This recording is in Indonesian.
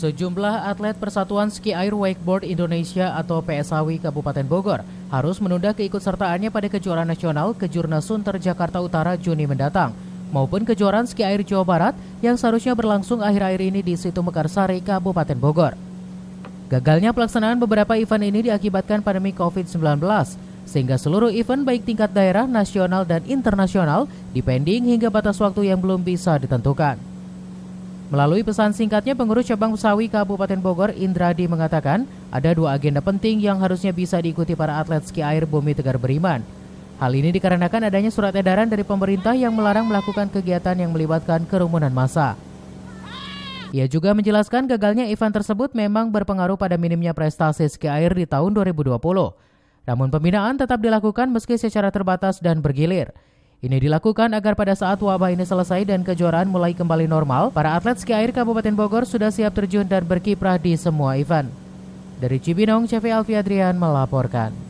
Sejumlah atlet Persatuan Ski Air Wakeboard Indonesia atau PSAWI Kabupaten Bogor harus menunda keikutsertaannya pada kejuaraan nasional Kejurnas Sunter Jakarta Utara Juni mendatang maupun kejuaraan ski air Jawa Barat yang seharusnya berlangsung akhir-akhir ini di Situ Mekarsari, Kabupaten Bogor. Gagalnya pelaksanaan beberapa event ini diakibatkan pandemi COVID-19, sehingga seluruh event baik tingkat daerah, nasional, dan internasional dipending hingga batas waktu yang belum bisa ditentukan. Melalui pesan singkatnya, pengurus cabang Sawi Kabupaten Bogor, Indradi mengatakan ada dua agenda penting yang harusnya bisa diikuti para atlet ski air Bumi Tegar Beriman. Hal ini dikarenakan adanya surat edaran dari pemerintah yang melarang melakukan kegiatan yang melibatkan kerumunan massa. Ia juga menjelaskan gagalnya event tersebut memang berpengaruh pada minimnya prestasi ski air di tahun 2020. Namun pembinaan tetap dilakukan meski secara terbatas dan bergilir. Ini dilakukan agar pada saat wabah ini selesai dan kejuaraan mulai kembali normal, para atlet ski air Kabupaten Bogor sudah siap terjun dan berkiprah di semua event. Dari Cibinong, CV Alfiadrian melaporkan.